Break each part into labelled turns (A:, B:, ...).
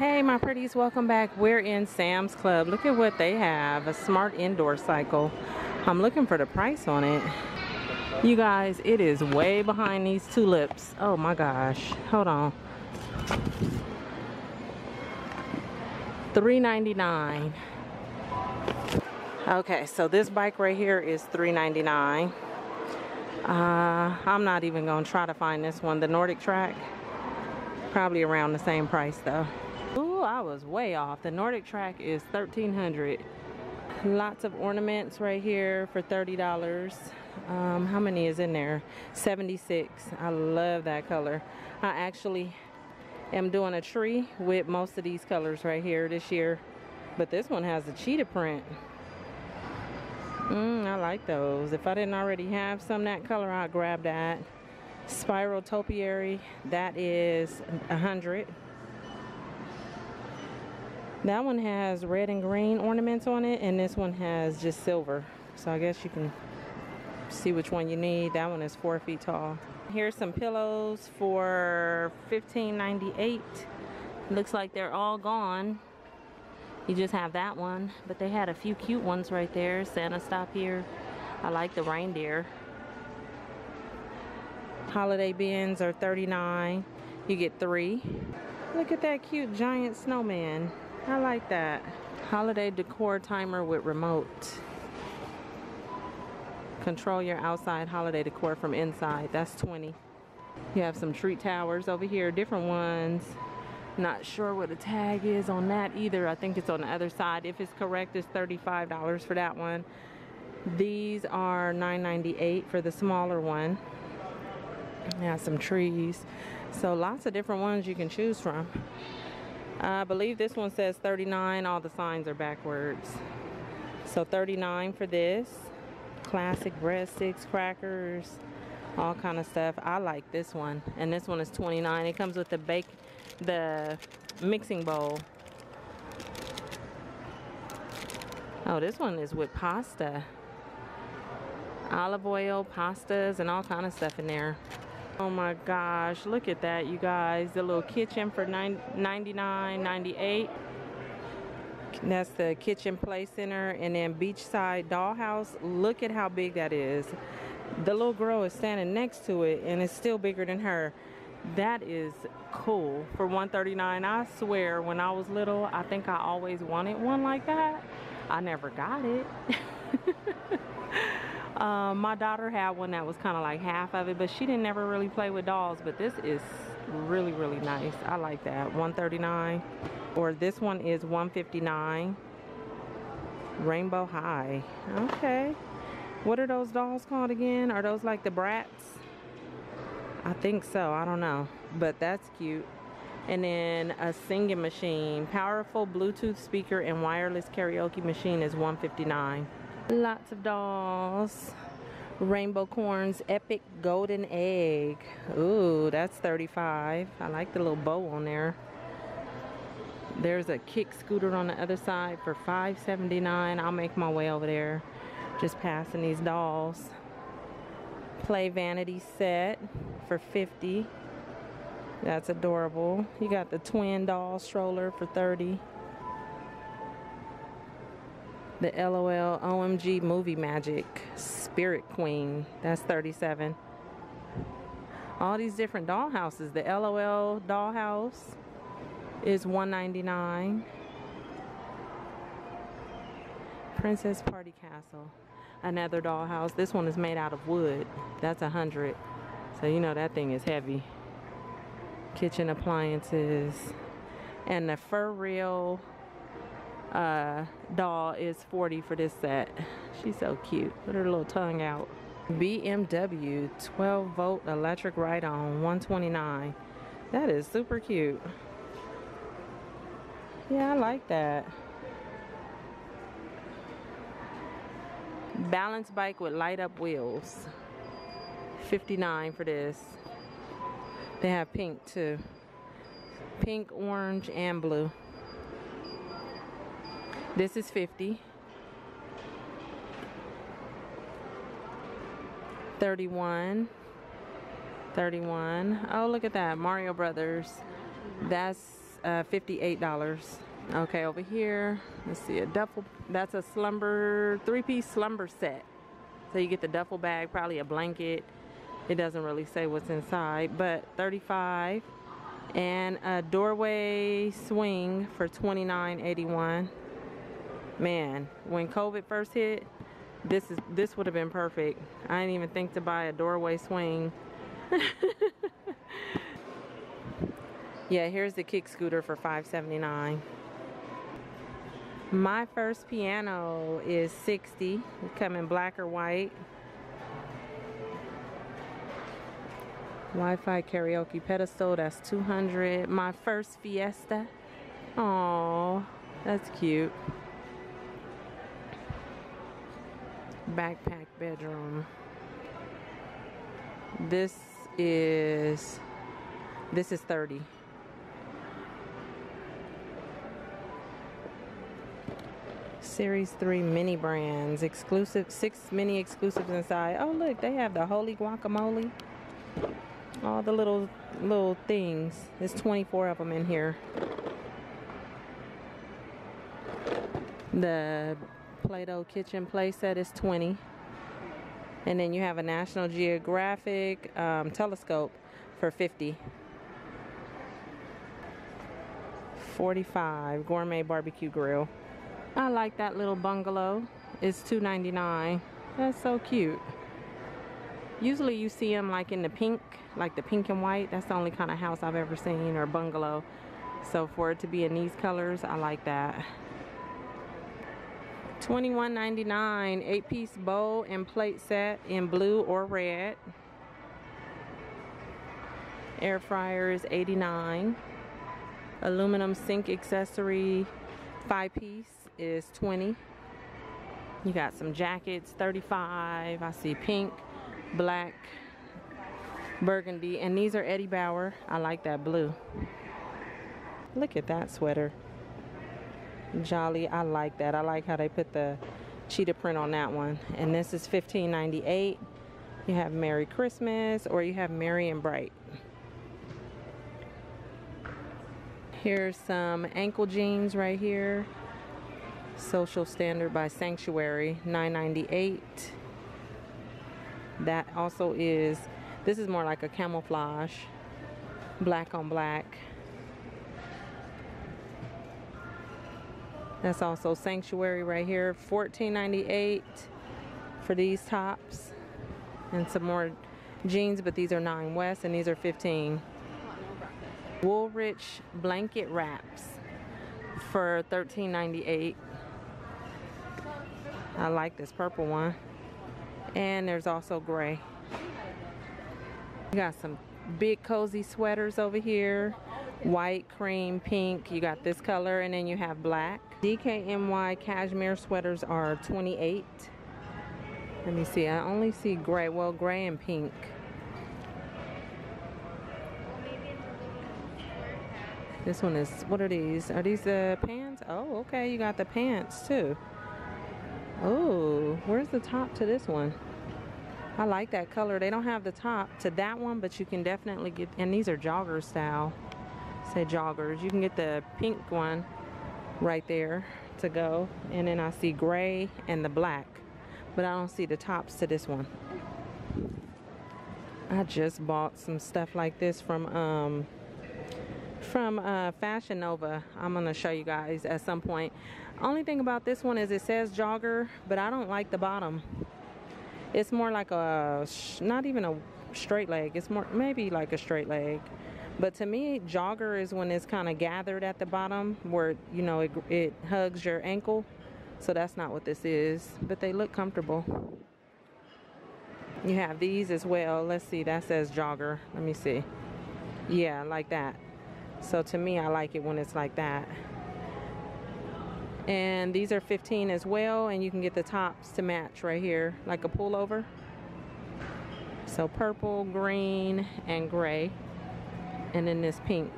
A: Hey my pretties, welcome back. We're in Sam's Club. Look at what they have, a smart indoor cycle. I'm looking for the price on it. You guys, it is way behind these tulips. Oh my gosh, hold on. $3.99. Okay, so this bike right here is $3.99. Uh, I'm not even gonna try to find this one, the NordicTrack, Probably around the same price though. Ooh, I was way off. The NordicTrack is 1300 Lots of ornaments right here for $30. Um, how many is in there? 76. I love that color. I actually am doing a tree with most of these colors right here this year. But this one has a cheetah print. Mm, I like those. If I didn't already have some that color, I'd grab that. Spiral Topiary, that is a 100 that one has red and green ornaments on it, and this one has just silver. So I guess you can see which one you need. That one is four feet tall. Here's some pillows for $15.98. Looks like they're all gone. You just have that one, but they had a few cute ones right there. Santa stop here. I like the reindeer. Holiday bins are 39. You get three. Look at that cute giant snowman. I like that. Holiday decor timer with remote. Control your outside holiday decor from inside. That's 20. You have some treat towers over here, different ones. Not sure what the tag is on that either. I think it's on the other side. If it's correct, it's $35 for that one. These are $9.98 for the smaller one. Yeah, some trees. So lots of different ones you can choose from. I believe this one says 39. All the signs are backwards. So 39 for this. Classic breadsticks, crackers, all kind of stuff. I like this one. And this one is 29. It comes with the bake, the mixing bowl. Oh, this one is with pasta. Olive oil, pastas, and all kind of stuff in there. Oh my gosh, look at that, you guys. The little kitchen for 99 98 That's the kitchen play center. And then beachside dollhouse. Look at how big that is. The little girl is standing next to it and it's still bigger than her. That is cool for 139 I swear, when I was little, I think I always wanted one like that. I never got it. Um, my daughter had one that was kind of like half of it, but she didn't ever really play with dolls. But this is really, really nice. I like that. 139 or this one is 159 Rainbow High. Okay. What are those dolls called again? Are those like the Bratz? I think so. I don't know. But that's cute. And then a singing machine. Powerful Bluetooth speaker and wireless karaoke machine is 159 Lots of dolls. Rainbocorns Epic Golden Egg. Ooh, that's 35. I like the little bow on there. There's a kick scooter on the other side for 5.79. I'll make my way over there. Just passing these dolls. Play vanity set for 50. That's adorable. You got the twin doll stroller for 30 the LOL OMG Movie Magic Spirit Queen. That's 37. All these different dollhouses. The LOL dollhouse is 199. Princess Party Castle. Another dollhouse. This one is made out of wood. That's a 100. So you know that thing is heavy. Kitchen appliances. And the FurReal uh, doll is 40 for this set. She's so cute. Put her little tongue out. BMW 12 volt electric ride-on 129. That is super cute. Yeah, I like that. Balance bike with light up wheels. 59 for this. They have pink too. Pink, orange, and blue. This is 50. 31. 31. Oh, look at that. Mario Brothers. That's uh, $58. Okay, over here, let's see, a duffel, that's a slumber, three-piece slumber set. So you get the duffel bag, probably a blanket. It doesn't really say what's inside, but 35 and a doorway swing for 29.81. Man, when COVID first hit, this is this would have been perfect. I didn't even think to buy a doorway swing. yeah, here's the kick scooter for 5.79. My first piano is 60. Come in black or white. Wi-Fi karaoke pedestal, that's 200. My first Fiesta. Oh, that's cute. Backpack bedroom. This is, this is 30. Series 3 mini brands, exclusive, six mini exclusives inside. Oh look, they have the holy guacamole. All the little, little things. There's 24 of them in here. The Play-Doh kitchen playset is 20. And then you have a National Geographic um, telescope for 50. 45 gourmet barbecue grill. I like that little bungalow. It's $2.99. That's so cute. Usually you see them like in the pink, like the pink and white. That's the only kind of house I've ever seen or bungalow. So for it to be in these colors, I like that. $21.99, eight piece bowl and plate set in blue or red. Air fryer is 89. Aluminum sink accessory, five piece is 20. You got some jackets, 35. I see pink, black, burgundy, and these are Eddie Bauer. I like that blue. Look at that sweater. Jolly, I like that. I like how they put the cheetah print on that one. And this is $15.98. You have Merry Christmas or you have Merry and Bright. Here's some ankle jeans right here. Social Standard by Sanctuary, 9.98. That also is, this is more like a camouflage, black on black. That's also Sanctuary right here, 14.98 for these tops. And some more jeans, but these are 9 West and these are 15. Woolrich blanket wraps for 13.98. I like this purple one. And there's also gray. You got some big cozy sweaters over here. White, cream, pink. You got this color and then you have black. DKNY cashmere sweaters are 28. Let me see. I only see gray. Well, gray and pink. This one is, what are these? Are these the pants? Oh, okay. You got the pants too. Oh, where's the top to this one? I like that color. They don't have the top to that one, but you can definitely get, and these are jogger style. Say joggers. You can get the pink one right there to go. And then I see gray and the black, but I don't see the tops to this one. I just bought some stuff like this from um, from uh, Fashion Nova. I'm gonna show you guys at some point. Only thing about this one is it says jogger, but I don't like the bottom. It's more like a, not even a straight leg. It's more, maybe like a straight leg. But to me, jogger is when it's kind of gathered at the bottom where, you know, it, it hugs your ankle. So that's not what this is, but they look comfortable. You have these as well. Let's see, that says jogger. Let me see. Yeah, like that. So to me, I like it when it's like that and these are 15 as well and you can get the tops to match right here like a pullover so purple green and gray and then this pink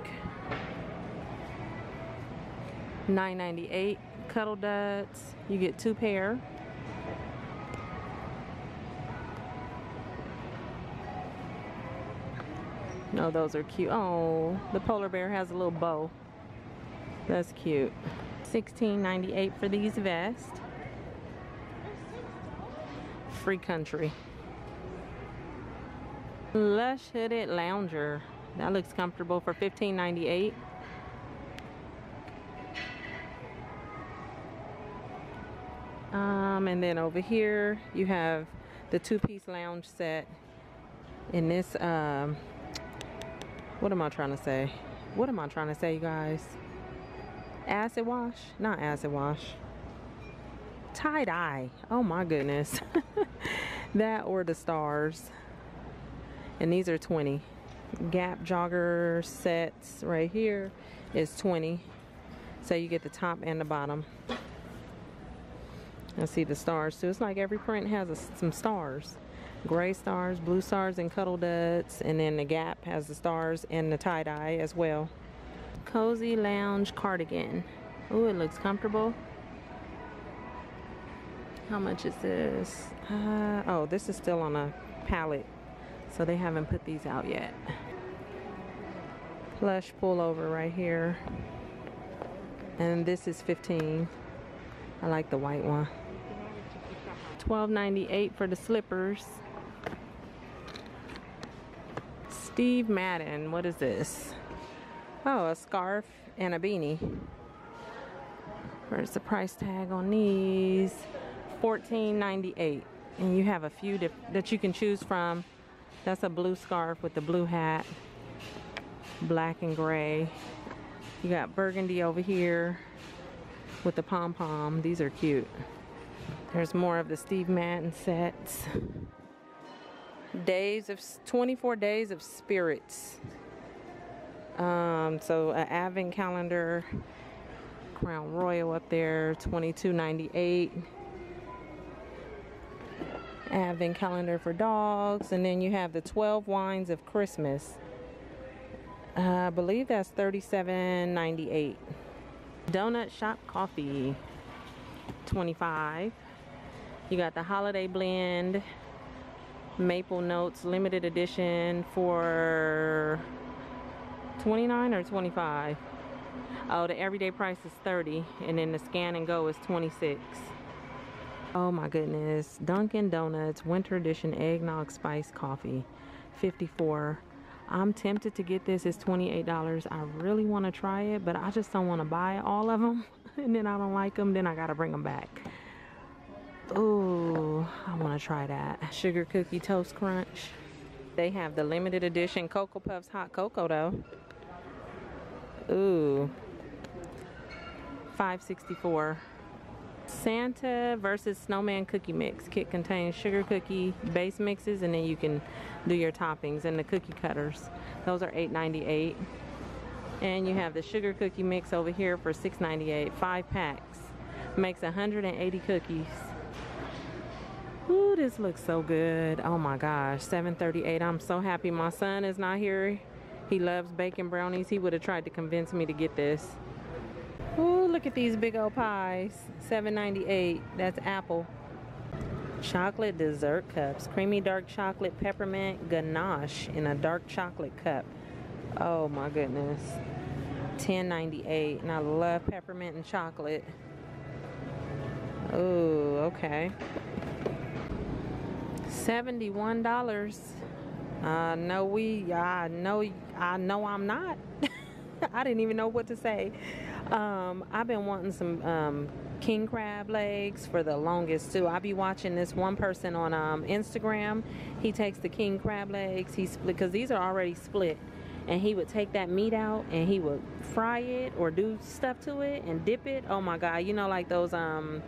A: 9.98 Cuddl Duds you get two pair no those are cute oh the polar bear has a little bow That's cute. $16.98 for these vests. Free country. Lush hooded lounger. That looks comfortable for $15.98. Um, and then over here you have the two-piece lounge set. In this um, what am I trying to say? What am I trying to say you guys? Acid wash? Not acid wash. Tie-dye oh my goodness. That or the stars. And these are 20 gap jogger sets right here is 20 so you get the top and the bottom I see the stars too. It's like every print has a, some stars. Gray stars, blue stars, and Cuddl Duds. And then the Gap has the stars and the tie-dye as well. Cozy Lounge Cardigan. Oh, it looks comfortable. How much is this? Uh, oh, this is still on a pallet. So they haven't put these out yet. Plush pullover right here. And this is 15. I like the white one. $12.98 for the slippers. Steve Madden, what is this? Oh, a scarf and a beanie. Where's the price tag on these? $14.98. And you have a few that you can choose from. That's a blue scarf with the blue hat. Black and gray. You got burgundy over here with the pom-pom. These are cute. There's more of the Steve Madden sets. Days of 24 days of spirits. Um, so an advent calendar, Crown Royal up there, 22.98. Advent calendar for dogs, and then you have the 12 wines of Christmas. Uh, I believe that's 37.98. Donut shop coffee, 25. You got the holiday blend maple notes limited edition for 29 or 25 oh the everyday price is 30 and then the scan and go is 26 oh my goodness dunkin donuts winter edition eggnog spice coffee 54 i'm tempted to get this it's 28 dollars i really want to try it but i just don't want to buy all of them and then i don't like them then i gotta bring them back Oh, I want to try that. Sugar Cookie Toast Crunch. They have the limited edition Cocoa Puffs Hot Cocoa though. Ooh. 564. Santa versus Snowman Cookie Mix. Kit contains sugar cookie base mixes and then you can do your toppings and the cookie cutters. Those are $8.98. And you have the sugar cookie mix over here for $6.98. Five packs. Makes 180 cookies. Ooh, this looks so good. Oh my gosh, 738. I'm so happy my son is not here. He loves baking brownies. He would have tried to convince me to get this. Ooh, look at these big old pies. 798. That's apple. Chocolate dessert cups. Creamy dark chocolate peppermint ganache in a dark chocolate cup. Oh my goodness. 10.98 and I love peppermint and chocolate. Oh, okay. $71. Uh, no, we, I know, I know I'm not. I didn't even know what to say. Um, I've been wanting some um, king crab legs for the longest too. I be watching this one person on um, Instagram. He takes the king crab legs. He split because these are already split, and he would take that meat out and he would fry it or do stuff to it and dip it. Oh my god! You know like those um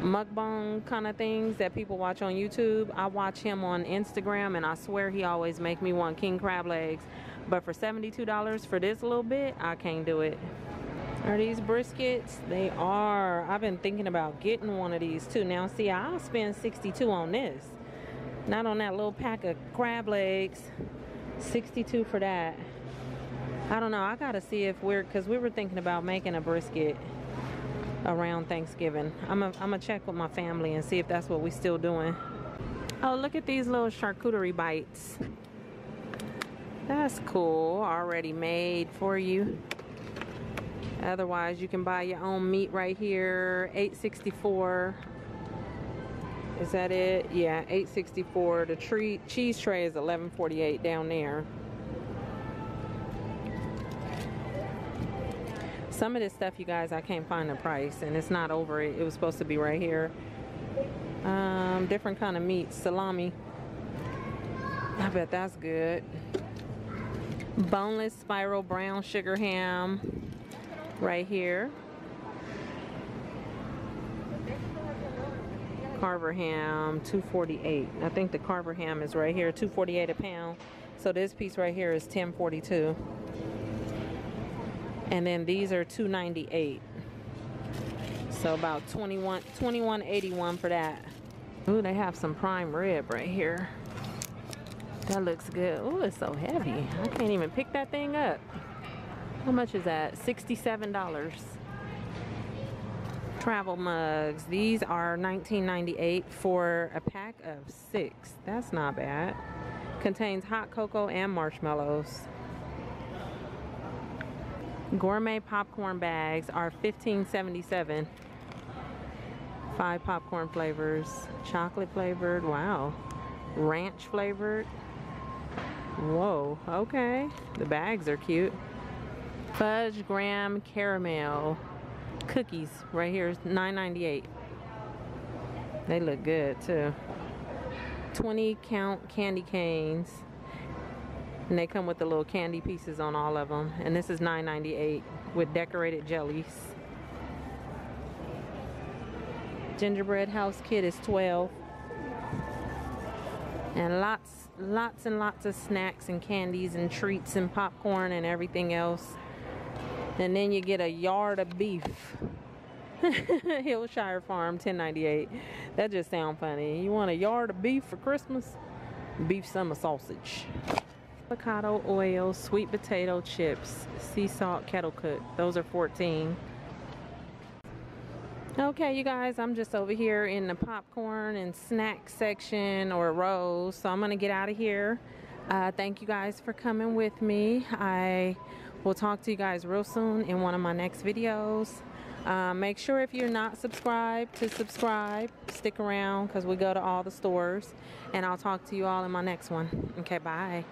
A: mukbang kind of things that people watch on YouTube. I watch him on Instagram and I swear he always make me want king crab legs. But for $72 for this little bit, I can't do it. Are these briskets? They are. I've been thinking about getting one of these too. Now see, I'll spend 62 on this. Not on that little pack of crab legs. 62 for that. I don't know. I gotta see if we're, cause we were thinking about making a brisket around Thanksgiving. I'm gonna check with my family and see if that's what we're still doing. Oh, look at these little charcuterie bites. That's cool, already made for you. Otherwise, you can buy your own meat right here. 864. Is that it? Yeah, 864. The tree cheese tray is 1148 down there. Some of this stuff, you guys, I can't find the price, and it's not over it. It was supposed to be right here. Um, different kind of meat, salami. I bet that's good. Boneless spiral brown sugar ham, right here. Carver ham, 248. I think the Carver ham is right here, 248 a pound. So this piece right here is 1042. And then these are 298. So about 21 2181 for that. Ooh, they have some prime rib right here. That looks good. Ooh, it's so heavy. I can't even pick that thing up. How much is that? $67 travel mugs. These are $19.98 for a pack of six. That's not bad. Contains hot cocoa and marshmallows. Gourmet popcorn bags are $15.77. Five popcorn flavors. Chocolate flavored. Wow. Ranch flavored. Whoa. Okay. The bags are cute. Fudge graham caramel cookies right here is $9.98. They look good too. 20 count candy canes. And they come with the little candy pieces on all of them. And this is $9.98 with decorated jellies. Gingerbread house kit is 12 and lots lots and lots of snacks and candies and treats and popcorn and everything else and then you get a yard of beef. Hillshire Farm, 1098. That just sounds funny. You want a yard of beef for Christmas? Beef summer sausage. Avocado oil, sweet potato chips, sea salt kettle cook. Those are 14. Okay, you guys, I'm just over here in the popcorn and snack section or rows. So I'm going to get out of here. Uh, thank you guys for coming with me. I We'll talk to you guys real soon in one of my next videos. Uh, make sure if you're not subscribed to subscribe. Stick around because we go to all the stores. And I'll talk to you all in my next one. Okay, bye.